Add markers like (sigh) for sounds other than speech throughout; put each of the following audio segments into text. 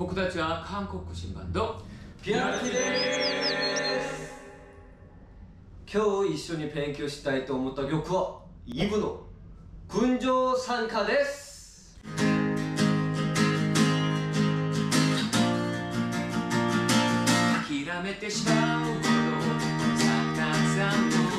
僕たちは韓国新バンドピアノキです。今日一緒に勉強したいと思った曲はイブの「群青参加」です。諦めてしまうほどたくさん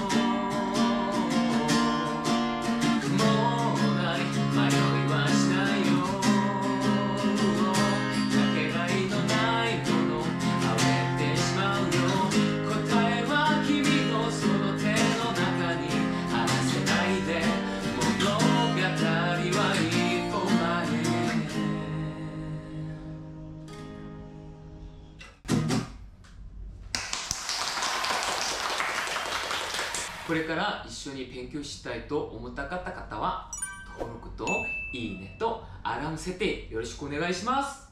から一緒に勉強したいと思った方々は登録といいねとアラーム設定よろしくお願いします。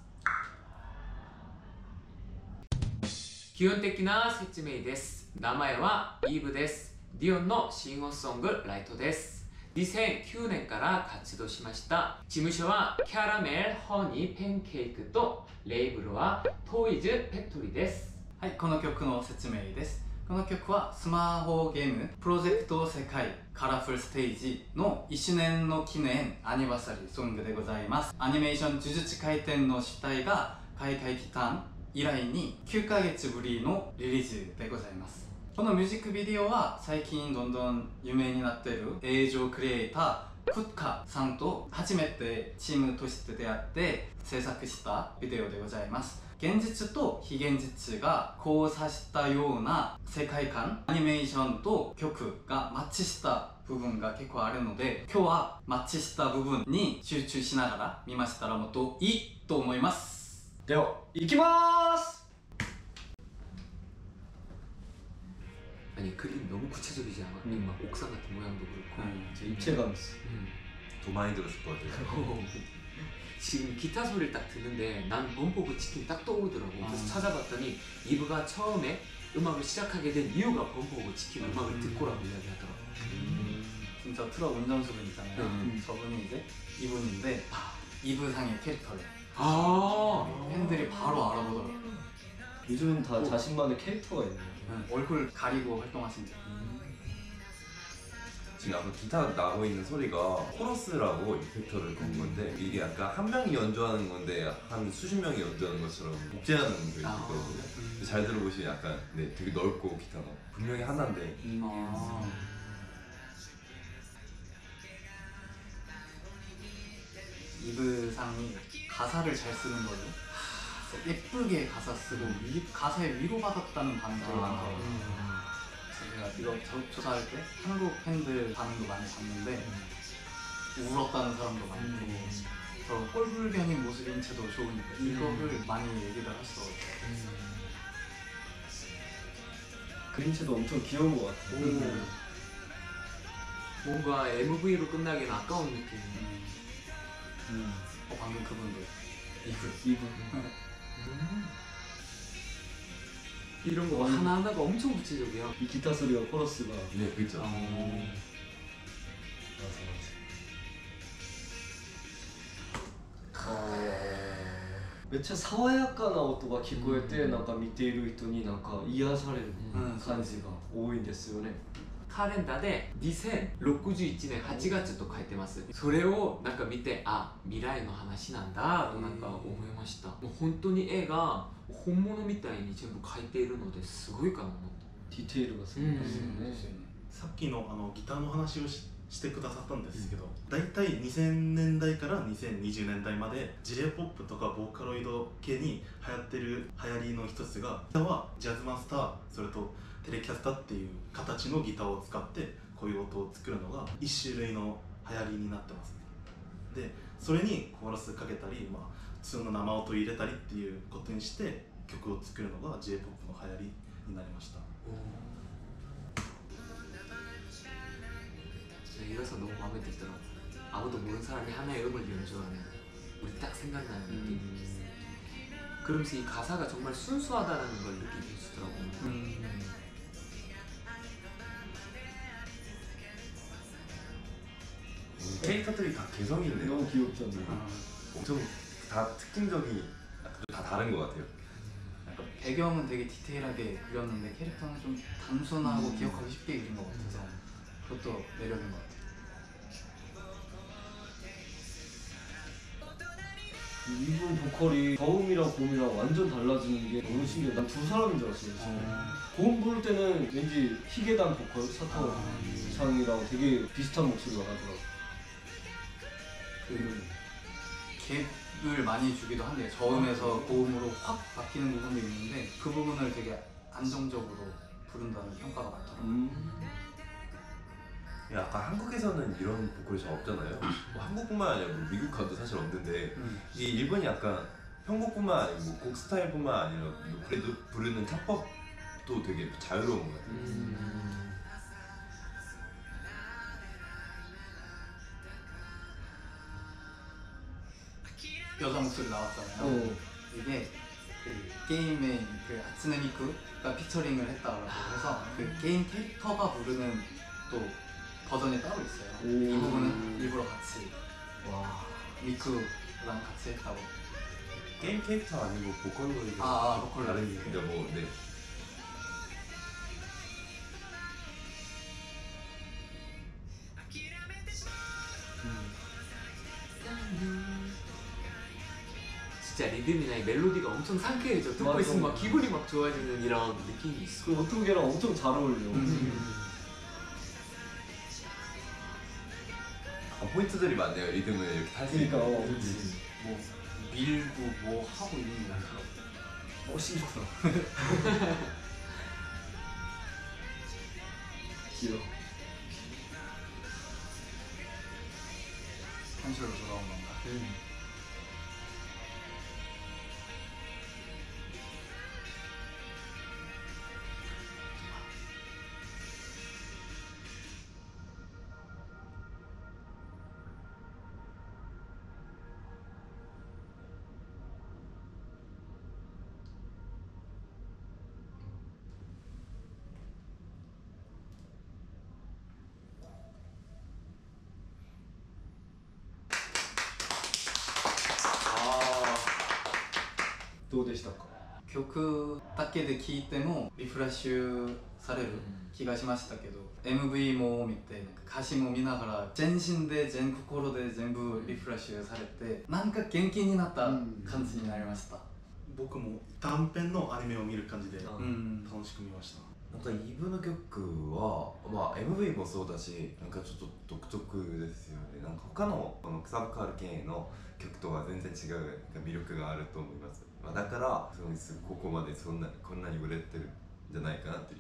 基本的な説明です。名前はイーブです。ディオンのシンゴソングライトです。2009年から活動しました。事務所はキャラメルホニーペンケーキとレーブルはトイズペットリです。はい、この曲の説明です。この曲はスマホゲームプロジェクト世界カラフルステージの1年の記念アニバーサリーソングでございます。アニメーション呪術回転の主体が開会期間以来に9ヶ月ぶりのリリースでございます。このミュージックビデオは最近どんどん有名になっている映像クリエイタークッカさんと初めてチームとして出会って制作したビデオでございます現実と非現実が交差したような世界観アニメーションと曲がマッチした部分が結構あるので今日はマッチした部分に集中しながら見ましたらもっといいと思いますでは行きまーす 아니 그림 너무 구체적이지 않아? 음. 막 옥상 같은 모양도 그렇고 음. 제 입체감 있어 음. 더 많이 들었을 것 같아요. (laughs) 지금 기타 소리를 딱 듣는데 난 범퍼브 치킨 딱 떠오르더라고. 그래서 아. 찾아봤더니 이브가 처음에 음악을 시작하게 된 이유가 범퍼브 치킨 음악을 음. 듣고라고 이야기하더라고. 진짜 트럭 운전수분 있잖아요 음. 저분이 이제 이분인데 이브상의 캐릭터를 아. 팬들이 바로 알아보더라고요 요즘은 다 자신만의 캐릭터가 있는 음, 얼굴 가리고 활동하신대 지금 아까 기타 나고 있는 소리가 코러스라고 이펙터를 건 건데 이게 약간 한 명이 연주하는 건데 한 수십 명이 연주하는 것처럼 복제하는 게 아. 있거든요. 근데 잘 들어보시면 약간 네, 되게 넓고 기타가 분명히 하나인데 아. 이브상이 가사를 잘 쓰는 걸로 예쁘게 가사 쓰고 위, 가사에 위로받았다는 반응이 많더라고요 그래서 제가 이거 조, 조사할 때 한국 팬들 반응도 많이 봤는데 울었다는 사람도 많고 저 꼴불견인 모습인 채도 좋으니까 이거를 많이 얘기를 했어. 그림체도 엄청 귀여운 것 같아. 오. 뭔가 MV로 끝나기엔 아까운 느낌. 음. 어 방금 그분들. 이브 이브 (laughs) 이런 거 하나하나가 엄청 구체적이야 이 기타 소리가 코러스가 네 그렇죠. 맞아 맞아 めっちゃ爽やかな音が聞こえて、なんか見ている人になんか癒されるうん感じが多いんですよね、 カレンダーで2061年8月と書いてます。それをなんか見てあ未来の話なんだとなんか思いました。もう本当に絵が本物みたいに全部描いているのですごいかなと思った。ディテールがすごいですよね、さっきのあのギターの話をししてくださったんですけど、大体2000年代から2020年代まで J−POP とかボーカロイド系に流行ってる流行りの一つがギターはジャズマスターそれとテレキャスタっていう形のギターを使ってこういう音を作るのが一種類の流行りになってますでそれにコーラスかけたり、まあ、普通の生音入れたりっていうことにして曲を作るのが J−POP の流行りになりました 네, 이어서 너무 마음에 들더라고 아무도 모르는 사람이 하나의 음을 연주하는 우리 딱 생각나는 느낌 그러면서 이 가사가 정말 순수하다는 걸 느끼게 해주더라고 음. 캐릭터들이 다 개성이 있네요. 너무 귀엽잖아요 아, 엄청 다 특징적인 다 다른 것 같아요. 약간 배경은 되게 디테일하게 그렸는데 캐릭터는 좀 단순하고 기억하기 쉽게 그린 것 같아서 그것도 매력인 것 같아요. 이분 보컬이 저음이랑 고음이랑 완전 달라지는 게 너무 신기해. 난 두 사람인 줄 알았어요. 지금. 고음 부를 때는 왠지 희게단 보컬 사토 창이랑 되게 비슷한 목소리가 나더라고. 그 갭을 많이 주기도 한데요. 저음에서 고음으로 확 바뀌는 부분도 있는데 그 부분을 되게 안정적으로 부른다는 평가가 많더라고요. 음. 약간 한국에서는 이런 보컬이 잘 없잖아요. 뭐 한국뿐만 아니라 뭐 미국 가도 사실 없는데 음. 이 일본이 약간 편곡뿐만 아니고 뭐곡 스타일뿐만 아니라 뭐 그래도 부르는 창법도 되게 자유로운 것 같아요. 음. 여자 목소리 나왔잖아요. 어. 이게 그 게임의 그 아츠네 미쿠가 피처링을 했다고 해서 그 게임 캐릭터가 부르는 또 버전이 따로 있어요. 오. 이 부분은 일부러 같이 와. 미쿠랑 같이 했다고. 게임 캐릭터 아니고 보컬로 이제 아, 아, 보컬로. 다른 그러니까 뭐 네. 진짜 리듬이나 이 멜로디가 엄청 상쾌해져. 듣고 맞아. 있으면 막 기분이 막 좋아지는 이런 느낌이 있어. 그 오토게랑 엄청 잘 어울려. 아, 포인트들이 많네요. 리듬을 이렇게 탈 수 그러니까 있는. 어, 뭐 밀고 뭐 하고 있는 거 같아요. 멋있다. (laughs) 귀여워. 현실로 돌아온 건가? 음. どうでしたか？曲だけで聴いてもリフレッシュされる気がしましたけど MV も見て歌詞も見ながら全身で全心で全部リフレッシュされてなんか元気になった感じになりました。僕も短編のアニメを見る感じで楽しく見ました。なんかイブの曲は、まあ、MV もそうだしなんかちょっと独特ですよね。なんか他のこのサブカル系の曲とは全然違う魅力があると思います、まあ、だからそのここまでそんなこんなに売れてるんじゃないかなっていう。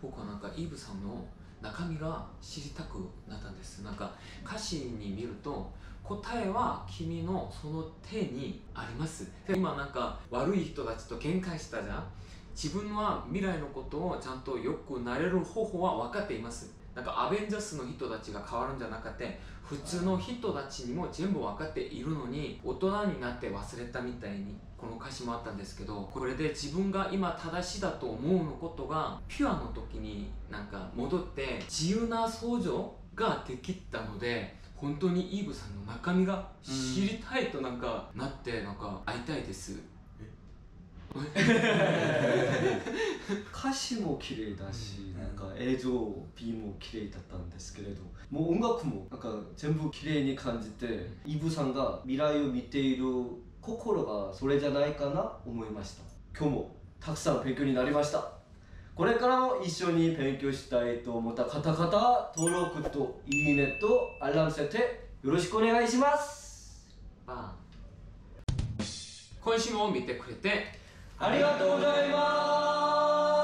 僕はなんかイーブさんの中身が知りたくなったんです。なんか歌詞に見ると答えは君のその手にあります。今なんか悪い人たちと喧嘩したじゃん。自分は未来のことをちゃんと良くなれる方法は分かっています。なんかアベンジャースの人たちが変わるんじゃなくて普通の人たちにも全部分かっているのに大人になって忘れたみたいにこの歌詞もあったんですけどこれで自分が今正しいだと思うのことがピュアの時になんか戻って自由な想像ができたので本当にイーブさんの中身が知りたいとなんかなってなんか会いたいです。歌 (laughs) 詞も綺麗だし、なんか映像美も綺麗だったんですけれどもう音楽もなんか全部綺麗に感じてイブさんが未来を見ている心がそれじゃないかな思いました。今日もたくさん勉強になりました。これからも一緒に勉強したいと思った方々は登録といいねとアラーム設定よろしくお願いします。今週も見てくれてありがとうございます